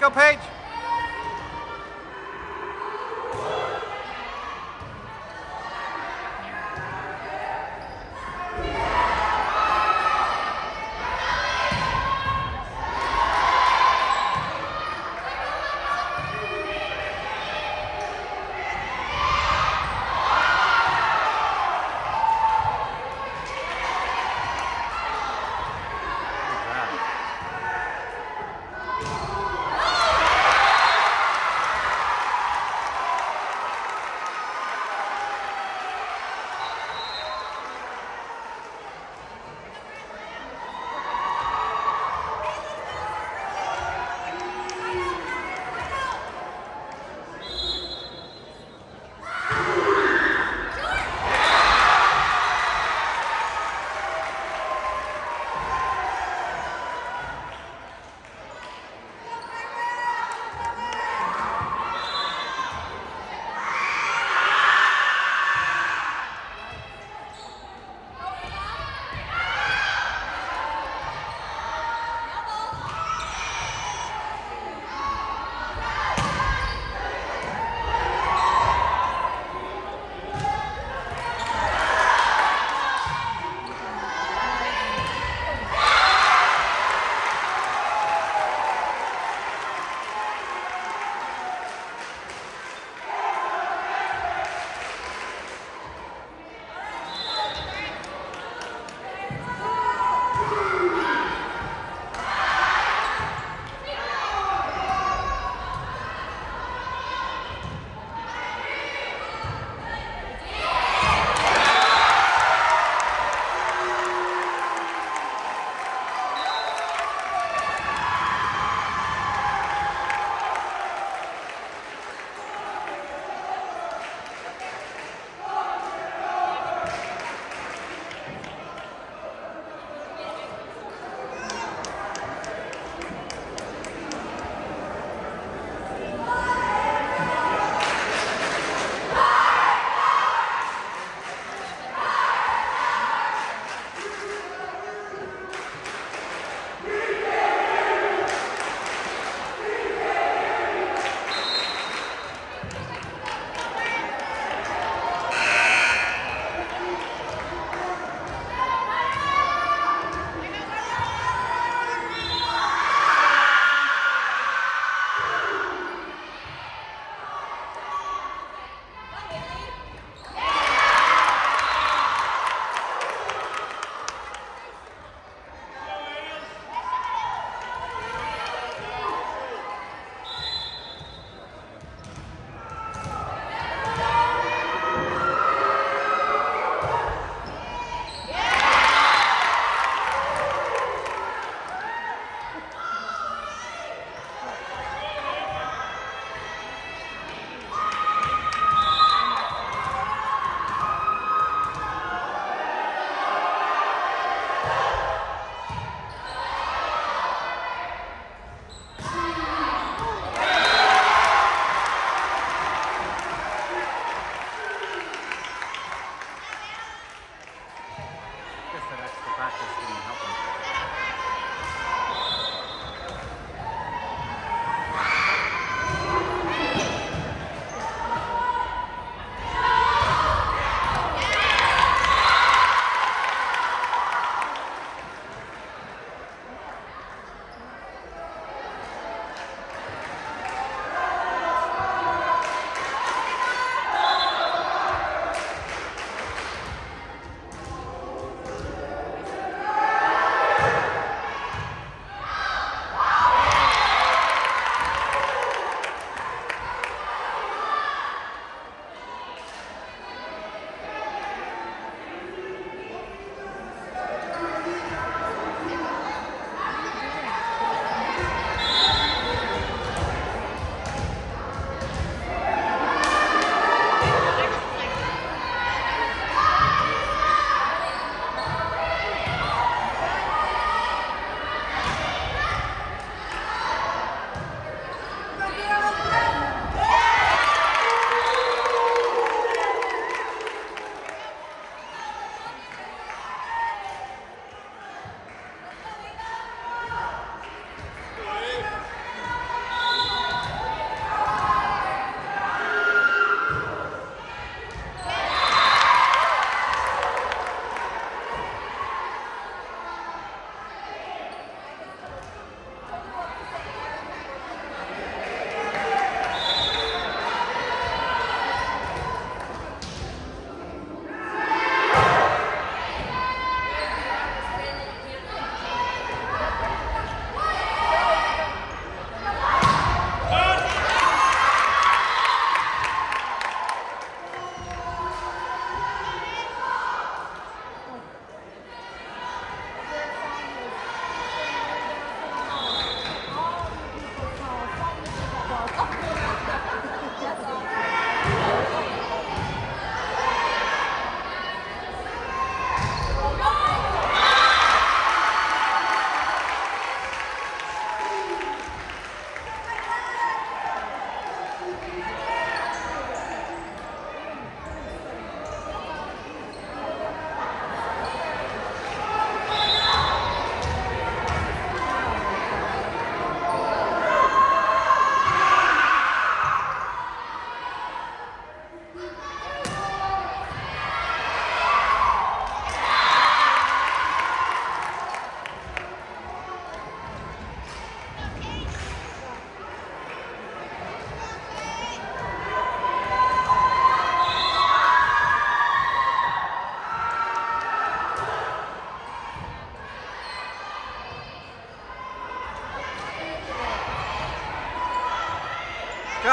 Go, Paige.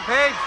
Job, Paige.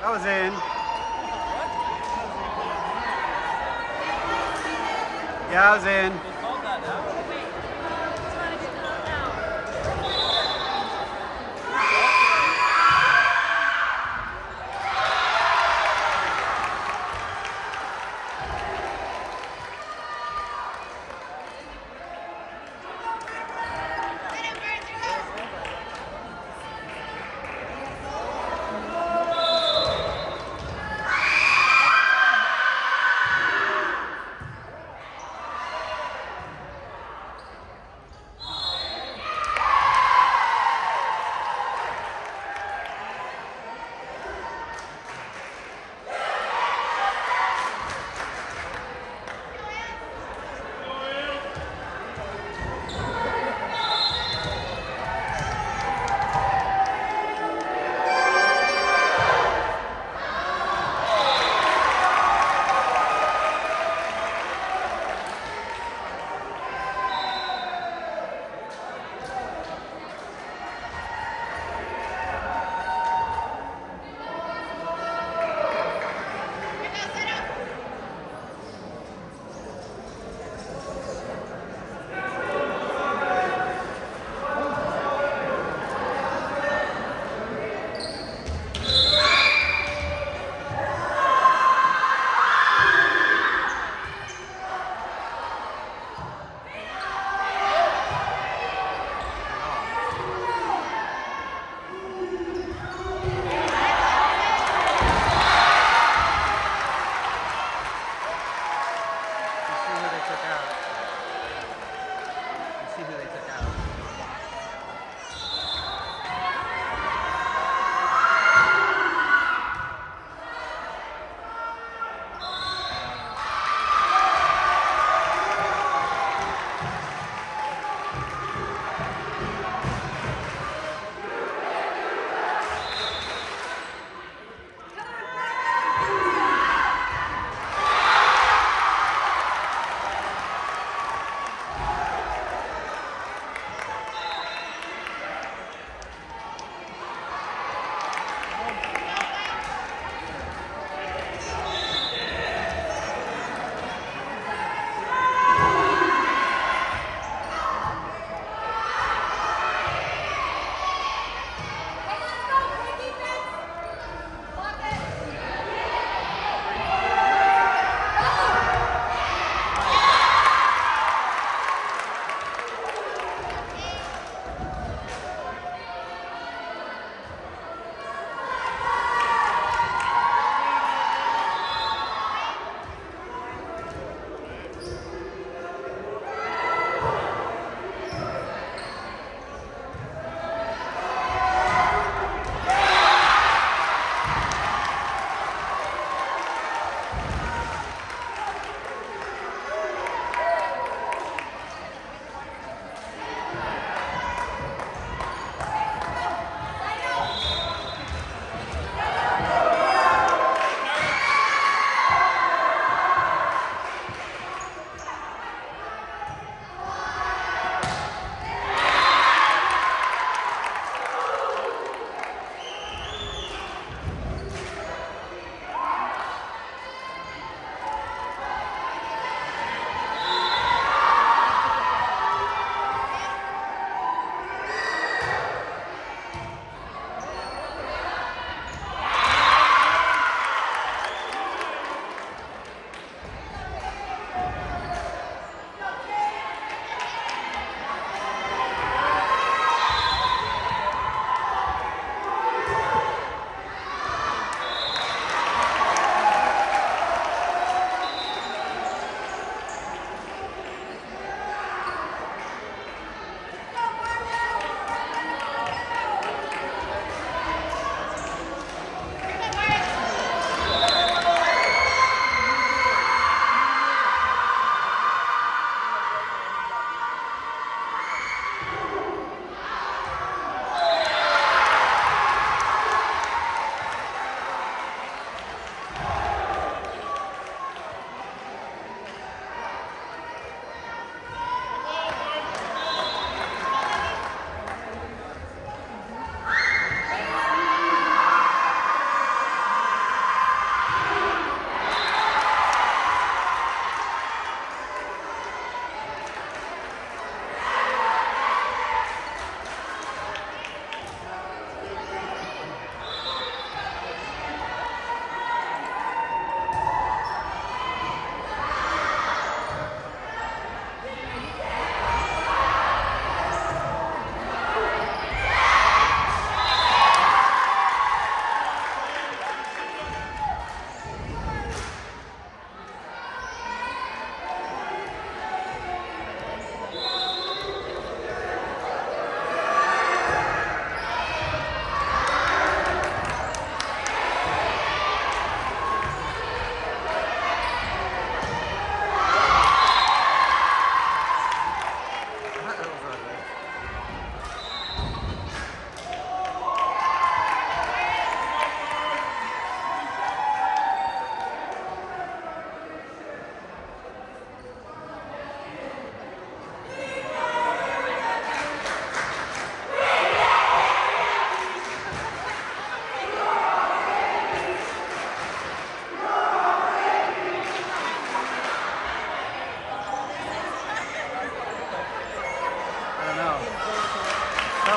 That was in. Yeah, I was in.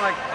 like